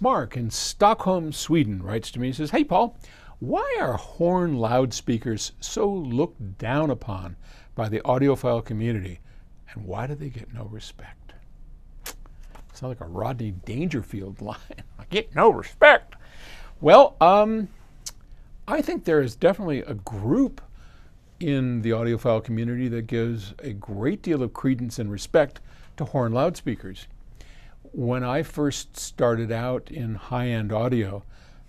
Mark in Stockholm, Sweden writes to me and says, Hey, Paul, why are horn loudspeakers so looked down upon by the audiophile community? And why do they get no respect? Sounds like a Rodney Dangerfield line. I get no respect. Well, um, I think there is definitely a group in the audiophile community that gives a great deal of credence and respect to horn loudspeakers. When I first started out in high end audio,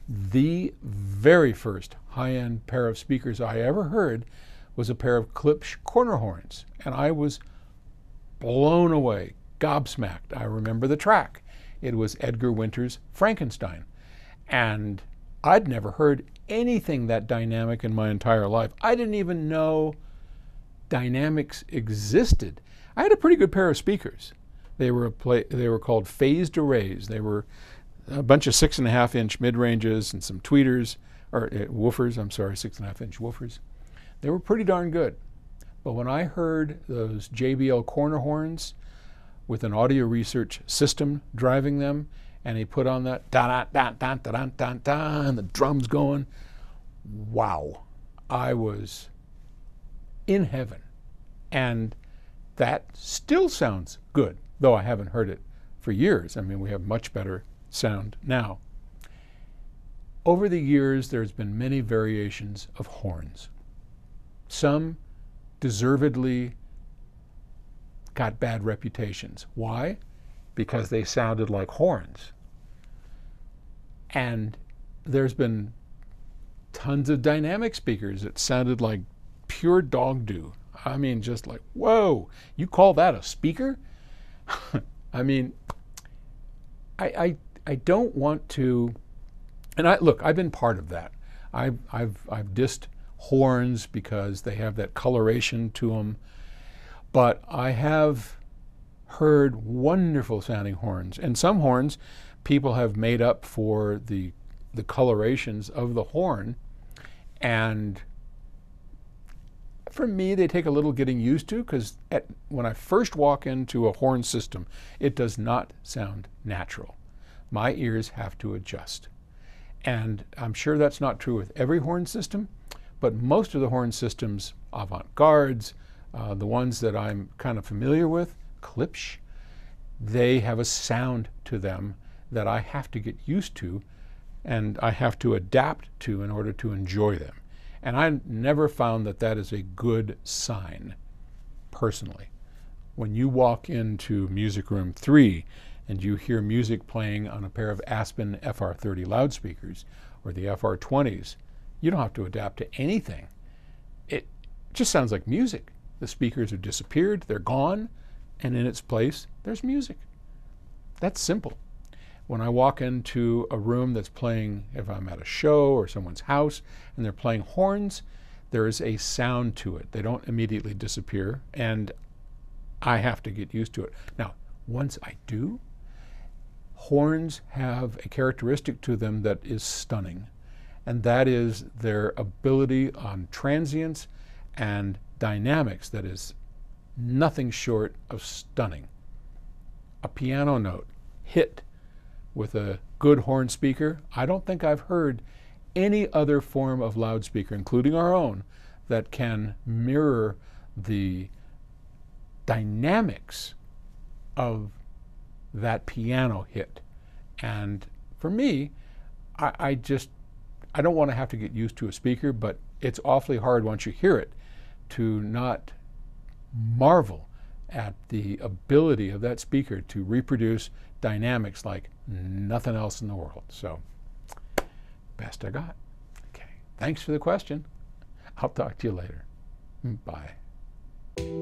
the very first high end pair of speakers I ever heard was a pair of Klipsch corner horns, and I was blown away, gobsmacked. I remember the track. It was Edgar Winter's Frankenstein. And I'd never heard anything that dynamic in my entire life. I didn't even know dynamics existed. I had a pretty good pair of speakers. They were they were called phased arrays. They were a bunch of six and a half inch mid ranges and some tweeters or uh, woofers. I'm sorry, six and a half inch woofers. They were pretty darn good. But when I heard those JBL corner horns with an audio research system driving them, and he put on that da da da da da da da da, and the drums going, wow, I was in heaven, and that still sounds good, though I haven't heard it for years. I mean, we have much better sound now. Over the years, there's been many variations of horns. Some deservedly got bad reputations. Why? Because they sounded like horns. And there's been tons of dynamic speakers that sounded like pure dog do. I mean, just like, whoa, you call that a speaker? I mean, I, I, I don't want to, and I look, I've been part of that. I've, I've, I've dissed horns because they have that coloration to them. But I have heard wonderful sounding horns. And some horns people have made up for the, the colorations of the horn. And for me, they take a little getting used to because when I first walk into a horn system, it does not sound natural. My ears have to adjust. And I'm sure that's not true with every horn system, but most of the horn systems, avant gardes, uh, the ones that I'm kind of familiar with, Klipsch, they have a sound to them that I have to get used to and I have to adapt to in order to enjoy them. And I never found that that is a good sign, personally. When you walk into Music Room 3 and you hear music playing on a pair of Aspen FR30 loudspeakers or the FR20s, you don't have to adapt to anything. It just sounds like music. The speakers have disappeared, they're gone, and in its place, there's music. That's simple. When I walk into a room that's playing, if I'm at a show or someone's house and they're playing horns, there is a sound to it. They don't immediately disappear, and I have to get used to it. Now, once I do, horns have a characteristic to them that is stunning and that is their ability on transients and dynamics that is nothing short of stunning. A piano note hit with a good horn speaker, I don't think I've heard any other form of loudspeaker, including our own, that can mirror the dynamics of that piano hit. And for me, I, I just I don't want to have to get used to a speaker, but it's awfully hard once you hear it to not marvel at the ability of that speaker to reproduce dynamics like nothing else in the world. So, best I got. Okay. Thanks for the question. I'll talk to you later. Bye.